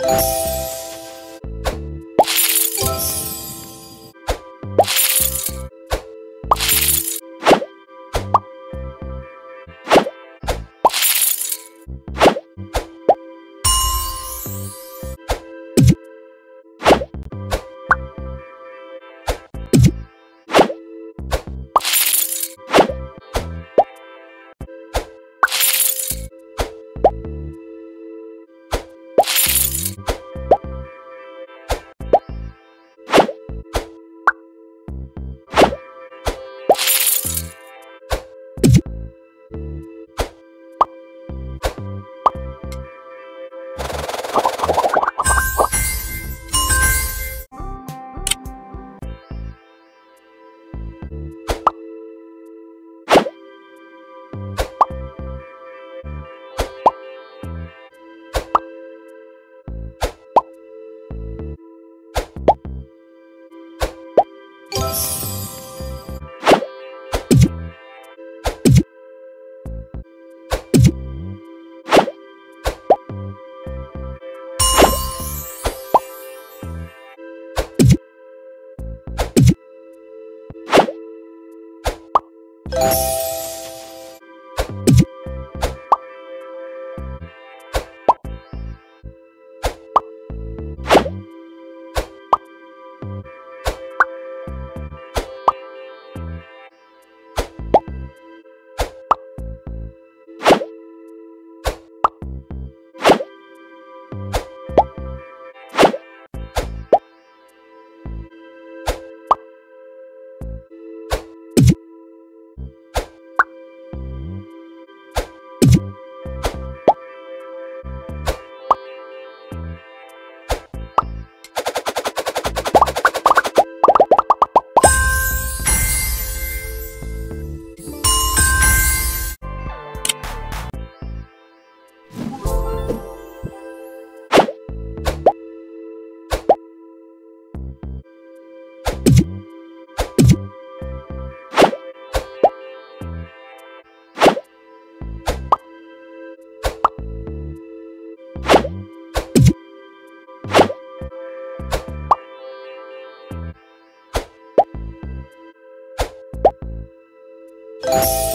you you you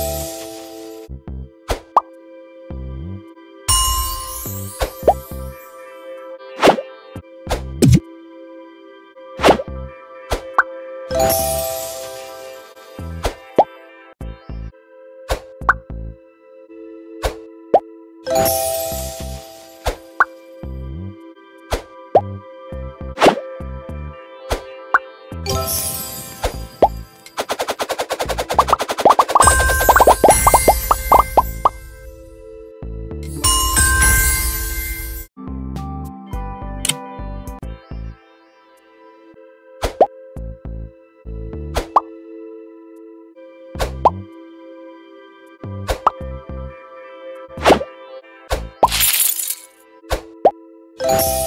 you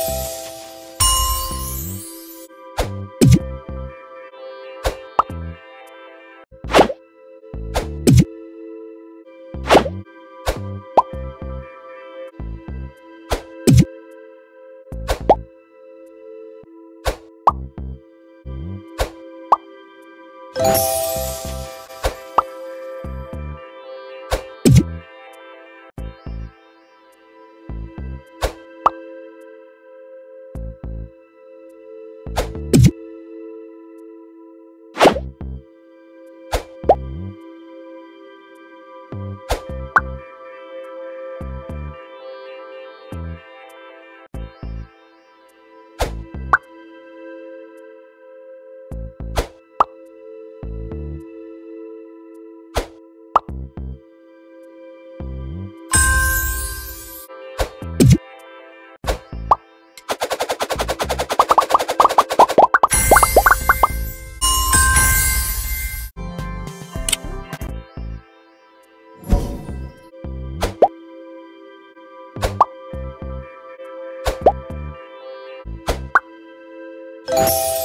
you